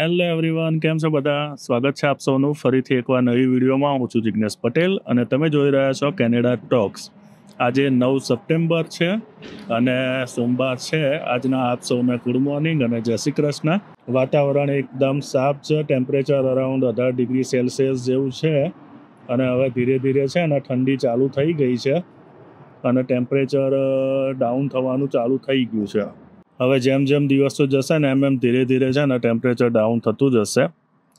Hello everyone કેમ છો બધા? સ્વાગત છે આપ સૌનું. ફરીથી એકવાર નવી વિડીયોમાં. હું છું જિજ્ઞેશ પટેલ અને તમે જોઈ રહ્યા છો કેનેડા ટોક્સ. આજે નવ સપ્ટેમ્બર છે અને સોમવાર છે. આજના આપ સૌને ગુડ મોર્નિંગ અને જય શ્રી કૃષ્ણ. વાતાવરણ એકદમ સાફ છે. ટેમ્પરેચર અરાઉન્ડ અઢાર ડિગ્રી સેલ્સિયસ જેવું છે અને હવે ધીરે ધીરે છે ને ઠંડી ચાલુ થઈ ગઈ છે અને ટેમ્પરેચર ડાઉન થવાનું ચાલુ થઈ ગયું છે. હવે જેમ જેમ દિવસો જશે ને એમ એમ ધીરે ધીરે છે ને ટેમ્પરેચર ડાઉન થતું જશે.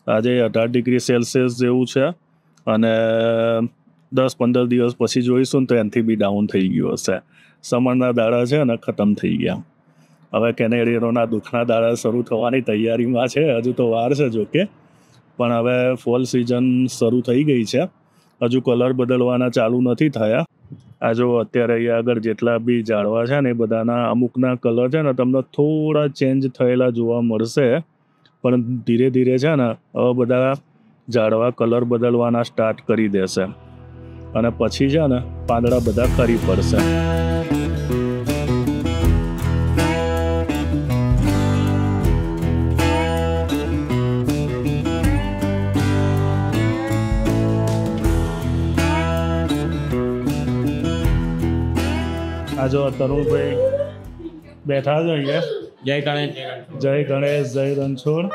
આજે અઢાર ડિગ્રી સેલ્સિયસ જેવું છે અને દસ પંદર દિવસ પછી જોઈશું તો એનાથી બી ડાઉન થઈ ગયું હશે. સમરના દાડા છે અને ખતમ થઈ ગયા. હવે કેનેડિયનોના દુઃખના દાડા શરૂ થવાની તૈયારીમાં છે. હજુ તો વાર છે જોકે પણ હવે ફોલ સિઝન શરૂ થઈ ગઈ છે. હજુ કલર બદલવાના ચાલુ નથી થયા. આ જો અત્યારે અહીંયા આગળ જેટલા બી ઝાડવા છે ને એ બધાના અમુકના કલર છે ને તમને થોડા ચેન્જ થયેલા જોવા મળશે. પણ ધીરે ધીરે છે ને હવે બધા ઝાડવા કલર બદલવાના સ્ટાર્ટ કરી દેશે. અને પછી છે ને પાંદડા બધા ખરી પડશે. આ જો તરુણભાઈ બેઠા છે અહીંયા. જય ગણેશ. જય ગણેશ જય રણછોડ.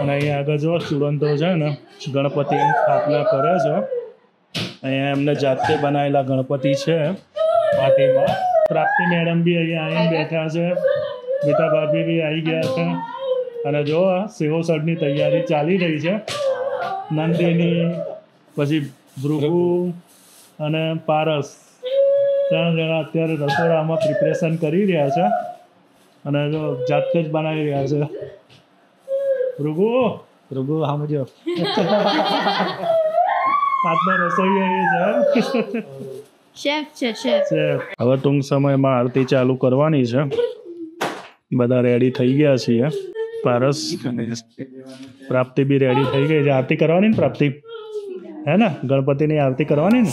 અને અહીંયા આગળ જો સ્ટુડન્ટો છે ને ગણપતિની સ્થાપના કરે છે. અહીંયા એમને જાતે બનાવેલા ગણપતિ છે. માટીમાં પ્રાપ્તિ મેડમ બી અહીંયા આવીને બેઠા છે. ગીતા ભાભી બી આવી ગયા છે. અને જો સેવો સડની તૈયારી ચાલી રહી છે. નંદિની પછી ભૃગુ અને પારસ. ત્રણ જણા અત્યારે રસોડામાં પ્રિપરેશન કરી રહ્યા છે અને જો જાતે જ બનાવી રહ્યા છે. ભૃગુ! ભૃગુ સમજો આજનો રસોઈ એ છે. શેફ છે શેફ છે હવે ટૂંક સમયમાં આરતી ચાલુ કરવાની છે. બધા રેડી થઈ ગયા છીએ. પારસ પ્રાપ્તિ બી રેડી થઈ ગઈ છે. આરતી કરવાની ને પ્રાપ્તિ? હે ને? ગણપતિની આરતી કરવાની ને?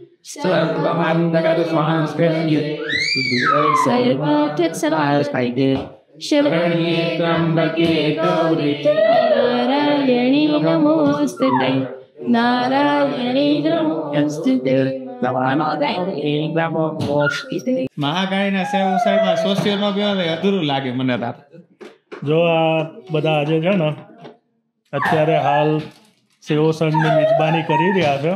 did. शिव नारायणी नमोस्तुते नारायणी नमोस्तुते મહાકાળીના સેવ ઉસાઈમાં સોશિયલમાં બી હવે અધૂરું લાગે મને તો જો આ બધા આજે છે ને અત્યારે હાલ સેવોસણની મિજબાની કરી રહ્યા છે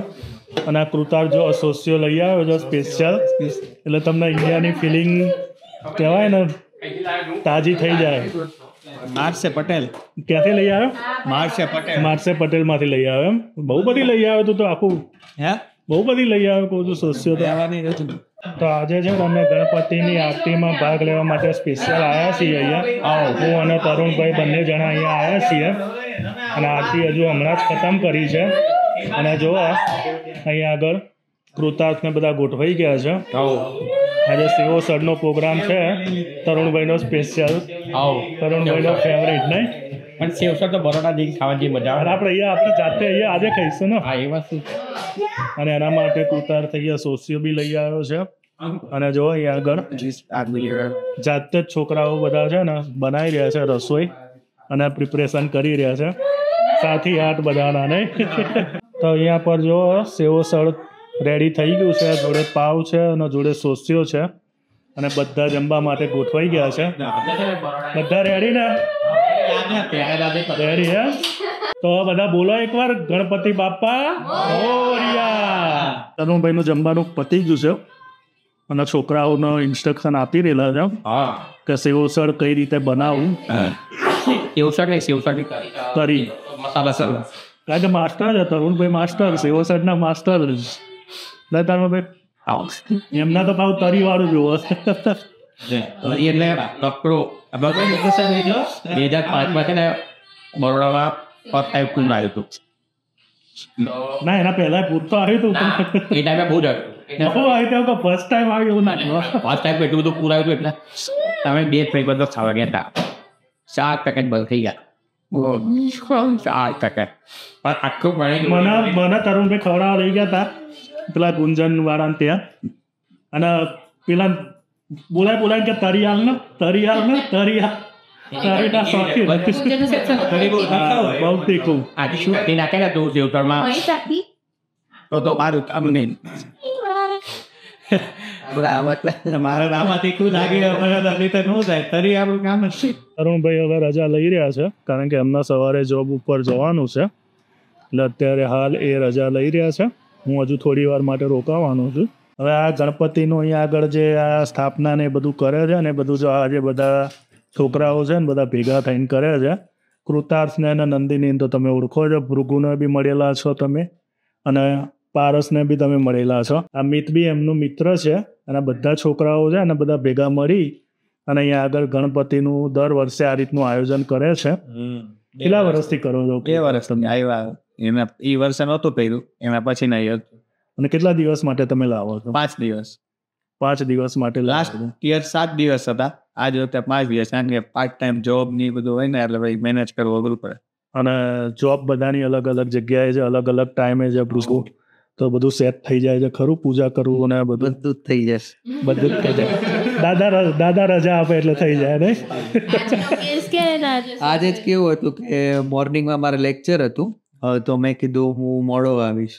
અને આ કૃતાર જો સોસિયો લઈ આવ્યો છે સ્પેશિયલ એટલે તમને ઇન્ડિયાની ફિલિંગ કહેવાય ને તાજી થઈ જાય. માર્સે પટેલ. ક્યાંથી લઈ આવ્યો? માર્સે પટેલ. માર્સે પટેલમાંથી લઈ આવ્યો એમ? બહુ બધી લઈ આવ્યો તું તો આખું. હે? બહુ બધી લઈ આવ્યો કહું છું સોસિયો તો. આવવાની તો આજે છે ને અમે ગણપતિની આરતીમાં ભાગ લેવા માટે સ્પેશિયલ આવ્યા છીએ અહીંયા. હું અને તરુણભાઈ બંને જણા અહીંયા આવ્યા છીએ. અને આરતી હજુ હમણાં જ ખતમ કરી છે. અને જુઓ અહીંયા આગળ કૃતાર્થને બધા ગોઠવાઈ ગયા છે. આજે સેવો સડનો પ્રોગ્રામ છે. તરુણભાઈનો સ્પેશિયલ તરુણભાઈનો ફેવરેટ નહીં? પણ સેવસર તો બરોડા દી ખાવાની મજા આવે. આપણે અહીંયા આપણે જાતે અહીંયા આજે ખાઈશું ને. હા એ વસ્તુ અને એના માટે કૃતાર્થ અહીંયા સોસિયો બી લઈ આવ્યો છે. અને જો અહીંયા આગળ જાતે જ છોકરાઓ બધા છે ને બનાવી રહ્યા છે રસોઈ. અને પ્રિપરેશન કરી રહ્યા છે. સાથી આઠ બધાના નહીં? તો અહીંયા પર જો સેવો સળ રેડી થઈ ગયું છે જોડે પાવ છે અને જોડે સોસ્યો છે. અને બધા જમવા માટે ગોઠવાઈ ગયા છે. બધા રેડી ને? રેડી હે? તો બધા બોલો એકવાર ગણપતિ બાપા મોરિયા. તરુણભાઈ નું જમવાનું પતી ગયું છે. અને છોકરાઓને ઇન્સ્ટ્રક્શન આપી રહેલા છે. હા. કે સેવસળ કઈ રીતે બનાવવું? સેવસળ નહીં સેવસર કરી. મસાલા સર કે માસ્ટર છે તરુણભાઈ માસ્ટર સેવસળના માસ્ટર ભાઈ તરુણભાઈ એમના તો ભાવ તરી વાળું જુઓ એટલે ડોક્ટરો બે હજાર પાંચમાં છે ને બરોડામાં ફર્સ્ટ ટાઈમ કુલ આવ્યું હતું. ના એના પહેલા પૂરતો આવ્યું હતું. એ ટાઈમે બહુ જ આવ્યું ફર્સ્ટ ટાઈમ આવ્યું એવું ના ફર્સ્ટ ટાઈમ એટલું બધું પૂરા આવ્યું હતું એટલે તમે બે ફ્રેક બધા ખાવા ગયા હતા. ચાર પેકેટ બંધ થઈ ગયા. આખું પાણી મને મને તરુણભાઈ ખવડાવવા લઈ ગયા હતા પેલા ગુંજન વાળા ત્યાં અને પેલા બોલાય બોલાય કે તરિયાલ ને તરિયાલ ને તરિયાલ તરીના શોખીન બહુ તીખું આજે શું તે નાખે ને તું દેવતરમાં તો તો મારું કામ નહીં મારા નામાં તીખું લાગી અમારા રીતે ન થાય. તરી આપણું કામ જ છે. હવે રજા લઈ રહ્યા છે કારણ કે એમના સવારે જોબ ઉપર જવાનું છે. એટલે અત્યારે હાલ એ રજા લઈ રહ્યા છે. હું હજુ થોડી વાર માટે રોકાવાનો છું. હવે આ ગણપતિનું અહીંયા આગળ જે આ સ્થાપના ને બધું કરે છે ને બધું જો આ જે બધા છોકરાઓ છે ને બધા ભેગા થઈને કરે છે. કૃતાર્થને અને નંદિની તો તમે ઓળખો છો. ભૃગુને બી મળેલા છો તમે. અને પારસને બી તમે મળેલા છો. આ મિત બી એમનું મિત્ર છે. અને બધા છોકરાઓ છે અને બધા ભેગા મળી અને અહીંયા આગળ ગણપતિનું દર વર્ષે આ રીતનું આયોજન કરે છે. કેટલા વર્ષથી કરો છો? બે વર્ષ તમે આવ્યા. એના એ વર્ષે નહોતું કર્યું એના પછી નહીં અને કેટલા દિવસ માટે તમે લાવો છો? પાંચ દિવસ. પાંચ દિવસ માટે લાસ્ટ ઇયર યર સાત દિવસ હતા. આજ વખતે પાંચ દિવસ. કારણ કે પાર્ટ ટાઈમ જોબની બધું હોય ને એટલે ભાઈ મેનેજ કરવું અઘરું પડે. અને જોબ બધાની અલગ અલગ જગ્યાએ છે અલગ અલગ ટાઈમે છે તો બધું સેટ થઈ જાય છે ખરું? પૂજા કરવું અને બધું? બધું જ થઈ જશે. બધું જ થઈ જાય. દાદા દાદા રજા આપે એટલે થઈ જાય ને કેસ કે ના જશે. આજે જ કેવું હતું કે મોર્નિંગમાં મારે લેક્ચર હતું. હવે તો મેં કીધું હું મોડો આવીશ.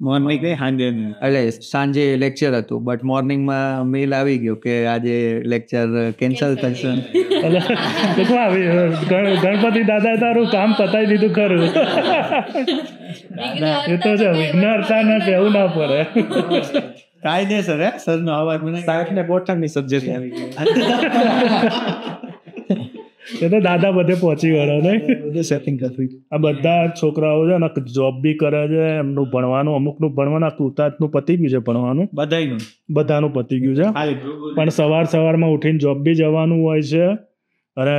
કઈ સાંજે? એટલે સાંજે લેક્ચર હતું બટ મોર્નિંગમાં મેલ આવી ગયો કે આજે લેક્ચર કેન્સલ થશે ગણપતિ દાદા તારું કામ પતાવી દીધું ખરું. એ તો છે વિઘ્નહર્તા ને કહેવું ના પડે. કાયદેસર હે સર નો અવાજ મને સાહેબ ને બોટાની સબ્જેક્ટ આવી ગઈ. એ તો દાદા બધે પહોંચી ગયા ને બધે સેટિંગ કરી. આ બધા છોકરાઓ છે ને જોબ બી કરે છે એમનું ભણવાનું અમુકનું ભણવાનું આખું કૃતાર્થનું પતી ગયું છે ભણવાનું. બધાનું બધાનું પતી ગયું છે. પણ સવાર સવારમાં ઉઠીને જોબ બી જવાનું હોય છે. અને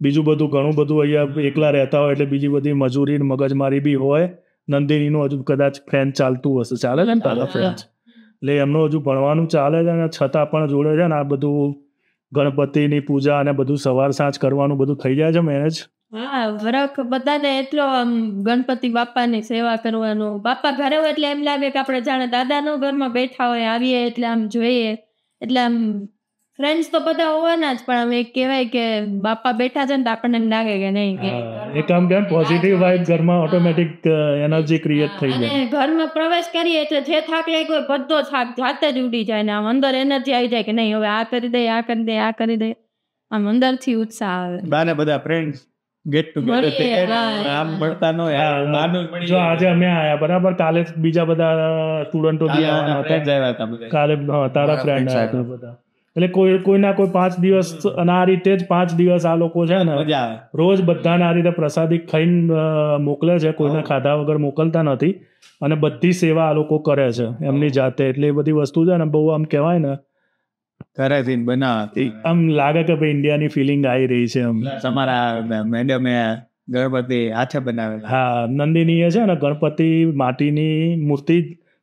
બીજું બધું ઘણું બધું અહીંયા એકલા રહેતા હોય એટલે બીજી બધી મજૂરી મગજમારી બી હોય. નંદિનીનું હજુ કદાચ ફ્રેન્ડ ચાલતું હશે. ચાલે છે ને તારા ફ્રેન્ડ એટલે એમનું હજુ ભણવાનું ચાલે છે અને છતાં પણ જોડે છે ને આ બધું ગણપતિની પૂજા અને બધું સવાર સાંજ કરવાનું બધું થઈ જાય છે મેનેજ હા વરખ બધાને એટલો આમ ગણપતિ બાપાની સેવા કરવાનો. બાપા ઘરે હોય એટલે એમ લાગે કે આપણે જાણે દાદાનો ઘરમાં બેઠા હોય, આવીએ એટલે આમ જોઈએ. એટલે આમ ફ્રેન્ડ્સ તો બધા હોવાના જ પણ આમ એક કહેવાય કે બાપા બેઠા છે ને તો આપણને એમ લાગે કે નહીં કે એક આમ કેમ પોઝિટિવ વાઇબ ઘરમાં ઓટોમેટિક એનર્જી ક્રિએટ થઈ જાય. ઘરમાં પ્રવેશ કરીએ એટલે જે થાક લાગ્યો કોઈ બધો થાક જાતે જ ઉડી જાય ને આમ અંદર એનર્જી આવી જાય કે નહીં હવે આ કરી દે આ કરી દે આ કરી દે આમ અંદરથી ઉત્સાહ આવે. બાને બધા ફ્રેન્ડ્સ ગેટ ટુગેધર મળીએ, આમ મળતા ન જો આજે અમે આયા બરાબર? કાલે બીજા બધા સ્ટુડન્ટો બી હતા. કાલે તારા ફ્રેન્ડ આવ્યા બધા. એટલે કોઈ કોઈના કોઈ પાંચ દિવસ અને આ રીતે જ પાંચ દિવસ આ લોકો છે ને રોજ બધાને આ રીતે પ્રસાદી ખાઈને મોકલે છે. કોઈને ખાધા વગર મોકલતા નથી. અને બધી સેવા આ લોકો કરે છે. એમની જાતે. એટલે એ બધી વસ્તુ છે ને બહુ આમ કહેવાય ને ઘરેથી બનાવતી. આમ લાગે કે ભાઈ ઇન્ડિયાની ફિલિંગ આવી રહી છે એમ. તમારા મેડમે ગણપતિ હાથે બનાવેલા. હા નંદિનીએ છે ને ગણપતિ માટીની મૂર્તિ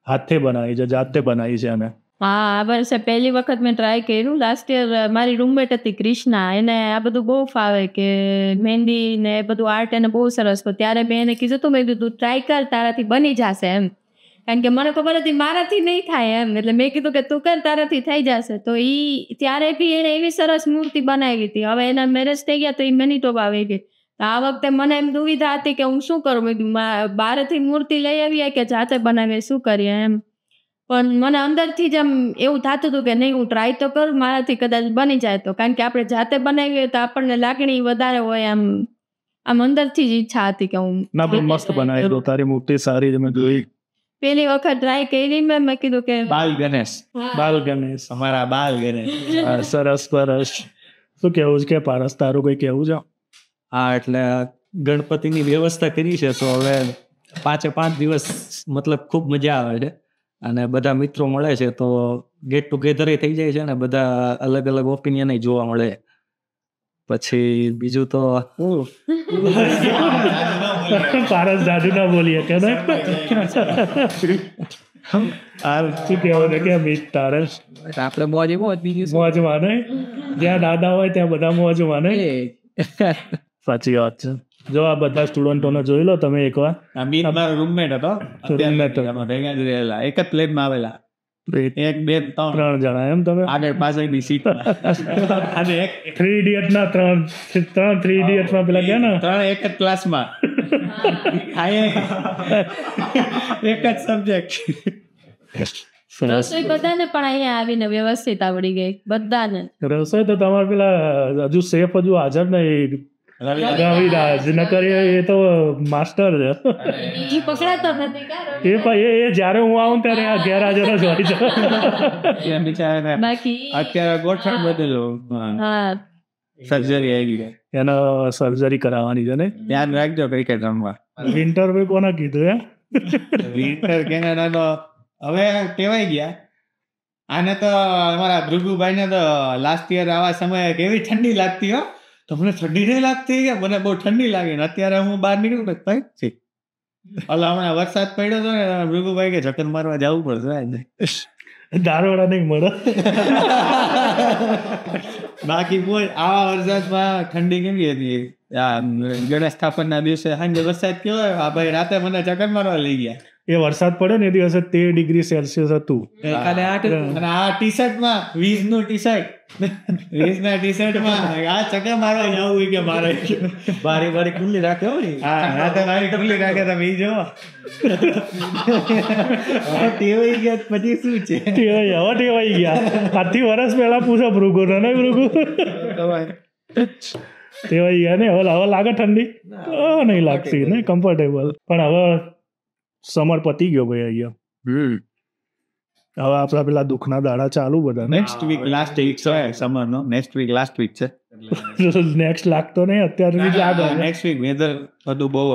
હાથે બનાવી છે જાતે બનાવી છે એને. હા, આ વર્ષે પહેલી વખત મેં ટ્રાય કર્યું. લાસ્ટ યર મારી રૂમમેટ હતી ક્રિષ્ના. એને આ બધું બહુ ફાવે કે મહેંદી ને એ બધું આર્ટ એને બહુ સરસ. તો ત્યારે મેં એને કીધું તું, મેં કીધું ટ્રાય કર, તારાથી બની જશે એમ. કારણ કે મને ખબર હતી મારાથી નહીં થાય એમ. એટલે મેં કીધું કે તું કર, તારાથી થઈ જશે. તો એ ત્યારે બી એને એવી સરસ મૂર્તિ બનાવી હતી. હવે એના મેરેજ થઈ ગયા તો એ મેનિટોબ આવી ગઈ. તો આ વખતે મને એમ દુવિધા હતી કે હું શું કરું? મેં કીધું બહારથી મૂર્તિ લઈ આવીએ કે જાતે બનાવીએ? શું કરીએ એમ? પણ મને અંદરથી જ આમ એવું થતું હતું કે નહીં હું ટ્રાય તો કરું મારાથી કદાચ બની જાય તો. કારણ કે આપણે જાતે બનાવીએ તો આપણને લાગણી વધારે હોય આમ આમ અંદરથી જ ઈચ્છા હતી કે હું ના પણ મસ્ત બનાવી દો તારી મૂર્તિ સારી જ મેં જોઈ. પેલી વખત ટ્રાય કરી મેં મેં કીધું કે બાલ ગણેશ. બાલ ગણેશ. અમારા બાલ ગણેશ. હા, સરસ સરસ. શું કેવું છે કે પારસ તારું કોઈ કેવું છે? હા એટલે ગણપતિની વ્યવસ્થા કરી છે તો હવે પાંચે પાંચ દિવસ મતલબ ખૂબ મજા આવે છે. અને બધા મિત્રો મળે છે તો ગેટ ટુગેધર થઈ જાય છે અને બધા અલગ અલગ ઓપિનિયન જોવા મળે. પછી બીજું તો પારસ જાદુ ના બોલીએ કે આપણે મોજે મોજ બીજું? મોજ માને જ્યાં દાદા હોય ત્યાં બધા મોજ માને સાચી વાત છે. જો આ બધા સ્ટુડન્ટોને જોઈ લો તમે એકવાર. અમીર મારો રૂમમેટ હતો. રૂમમેટ. ભેગા જ રહેલા. એક જ પ્લેનમાં આવેલા. એક બે ત્રણ. ત્રણ જણા એમ તમે? આગળ પાછળની સીટ અને એક થ્રી ઇડિયટ ના ત્રણ ત્રણ થ્રી ઇડિયટમાં પેલા ગયા ને? ત્રણ એક જ ક્લાસમાં એક જ સબ્જેક્ટ રસોઈ બધાને પણ અહીંયા આવીને વ્યવસ્થિત આવડી ગઈ. બધાને. રસોઈ તો તમારે પેલા હજુ સેફ હજુ હાજર નહીં. રવિદાસ ન એ તો માસ્ટર છે. ઈ પકડાતો નથી. એ પણ એ- જ્યારે હું આવું ત્યારે આ ગેરહાજર જ હોય છે. બાકી અત્યારે ગોઠણ બદલો હા. સર્જરી આવી ગઈ. એનો સર્જરી કરાવવાની છે ને? ધ્યાન રાખજો ક્રિકેટ રમવા. વિન્ટર વે કોને કીધું હે વિન્ટર કેનેડાનો હવે કેવાય ગયા. આને તો અમારા ભૃગુભાઈ ને તો લાસ્ટ યર આવા સમયે કેવી ઠંડી લાગતી હો. તમને ઠંડી નહીં લાગતી કે? મને બહુ ઠંડી લાગી ને અત્યારે હું બહાર નીકળું ને ભાઈ છે એટલે હમણાં વરસાદ પડ્યો હતો ને ભૃગુભાઈ કે ચક્કર મારવા જવું પડશે આજે. દારોડા નહીં મળે. બાકી કોઈ આવા વરસાદમાં ઠંડી કેવી હતી? આ ગણેશ સ્થાપનના દિવસે સાંજે વરસાદ કેવો? આ ભાઈ રાતે મને ચક્કર મારવા લઈ ગયા. એ વરસાદ પડે ને એ દિવસે તેર ડિગ્રી સેલ્સિયસ હતું. અને આ ટી શર્ટમાં વીસનું ટી શર્ટ વીસ ના ટી શર્ટમાં આ ચક્કર મારવા જવું કે મારે. બારી બારી ખુલ્લી રાખે હોય હા તો બારી ખુલ્લી રાખે તમે ઈ જો ટેવાઈ ગયા પછી શું છે? ટેવાઈ હવે ટેવાઈ ગયા. આથી વર્ષ પહેલા પૂછો ભૃગુ ને ભૃગુ. ટેવાઈ ગયા ને હવે હવે લાગે ઠંડી? નહીં લાગતી ને કમ્ફર્ટેબલ પણ હવે સમર પતી ગયો ભાઈ અહીંયા. હવે આપણા પેલા દુઃખના દાડા ચાલુ બધા નેક્સ્ટ વીક લાસ્ટ વીક છે સમર નો નેક્સ્ટ વીક લાસ્ટ વીક છે. નેક્સ્ટ લાગતો નહીં અત્યારે આગળ નેક્સ્ટ વીક વેધર બધું બહુ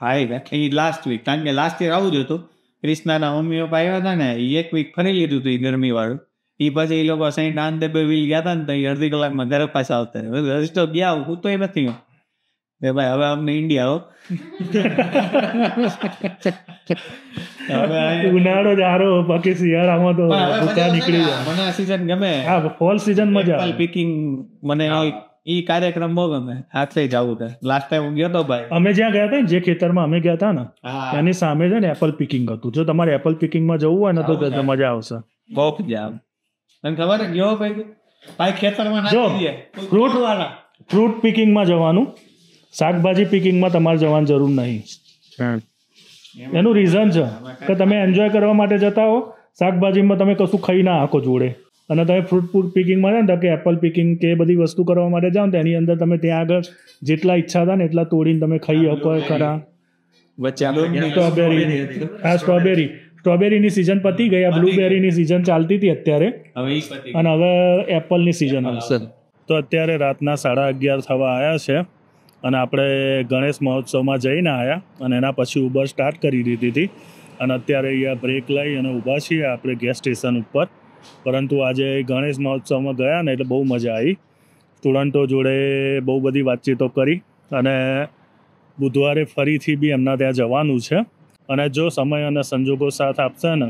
હાઈ એ લાસ્ટ વીક કારણ કે લાસ્ટ યર આવું જ હતું. ક્રિષ્નાના મમ્મી પપ્પા આવ્યા હતા ને એ એક વીક ફરી લીધું હતું એ ગરમી વાળું એ પછી એ લોકો સેન્ટ આનંદે વીલ ગયા હતા ને તો અડધી કલાકમાં ઘરે પાછા આવતા રસ્તો ગયા હું તો એ નથી એ ભાઈ હવે અમને ઇન્ડિયા હો. ઉનાળો જ બાકી શિયાળામાં તો ભૂકા નીકળી જાય. મને આ સીઝન ગમે. હા ફોલ સીઝન મજા આવે. પિકિંગ મને ઈ કાર્યક્રમ બહુ ગમે. હાથે જવું છે લાસ્ટ ટાઈમ હું ગયો તો ભાઈ. અમે જ્યાં ગયા હતા ને જે ખેતરમાં અમે ગયા હતા ને એની સામે છે ને એપલ પિકિંગ હતું. જો તમારે એપલ પિકિંગમાં જવું હોય ને તો મજા આવશે. બહુ મજા આવે તને ખબર છે ગયો ભાઈ? ભાઈ ખેતરમાં જો, ફ્રૂટ વાળા ફ્રૂટ પિકિંગમાં જવાનું. શાકભાજી પિકિંગમાં તમારે જવાની જરૂર નહીં. એનું રીઝન છે કે તમે એન્જોય કરવા માટે જતા હો શાકભાજીમાં તમે કશું ખાઈ ના આખો જોડે. અને તમે ફ્રૂટ ફ્રૂટ પિકિંગમાં જાઓ ને તો કે એપલ પિકિંગ કે એ બધી વસ્તુ કરવા માટે જાઓ ને એની અંદર તમે ત્યાં આગળ જેટલા ઈચ્છા હતા ને એટલા તોડીને તમે ખાઈ શકો ખરા. વચ્ચે સ્ટ્રોબેરી આ સ્ટ્રોબેરી સ્ટ્રોબેરીની સિઝન પતી ગઈ આ બ્લુબેરીની સિઝન ચાલતી હતી અત્યારે. હવે ઈ પતી અને હવે એપલની સિઝન આવશે તો અત્યારે રાતના સાડા અગિયાર થવા આવ્યા છે. અને આપણે ગણેશ મહોત્સવમાં જઈને આવ્યા અને એના પછી ઉબર સ્ટાર્ટ કરી દીધી હતી. અને અત્યારે અહીંયા બ્રેક લઈ અને ઊભા છીએ આપણે ગેસ સ્ટેશન ઉપર. પરંતુ આજે ગણેશ મહોત્સવમાં ગયા ને એટલે બહુ મજા આવી. સ્ટુડન્ટો જોડે બહુ બધી વાતચીતો કરી અને બુધવારે ફરીથી બી એમના ત્યાં જવાનું છે. અને જો સમય અને સંજોગો સાથ આપશે ને,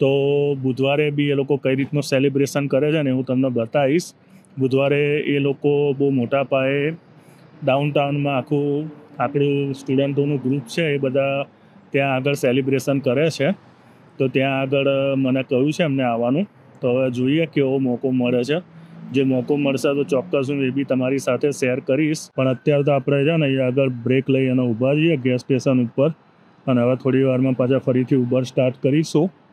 તો બુધવારે બી એ લોકો કઈ રીતનું સેલિબ્રેશન કરે છે ને હું તમને બતાવીશ. બુધવારે એ લોકો બહુ મોટા પાયે ડાઉનટાઉનમાં આખું આપણું સ્ટુડન્ટોનું ગ્રુપ છે, એ બધા ત્યાં આગળ સેલિબ્રેશન કરે છે. તો ત્યાં આગળ મને કહ્યું છે એમને આવવાનું. તો હવે જોઈએ કેવો મોકો મળે છે. જે મોકો મળશે તો ચોક્કસ હું એ બી તમારી સાથે શેર કરીશ. પણ અત્યારે તો આપણે છે ને અહીંયા આગળ બ્રેક લઈ અને ઊભા જઈએ ગેસ સ્ટેશન ઉપર. અને હવે થોડી વારમાં પાછા ફરીથી ઉબર સ્ટાર્ટ કરીશું.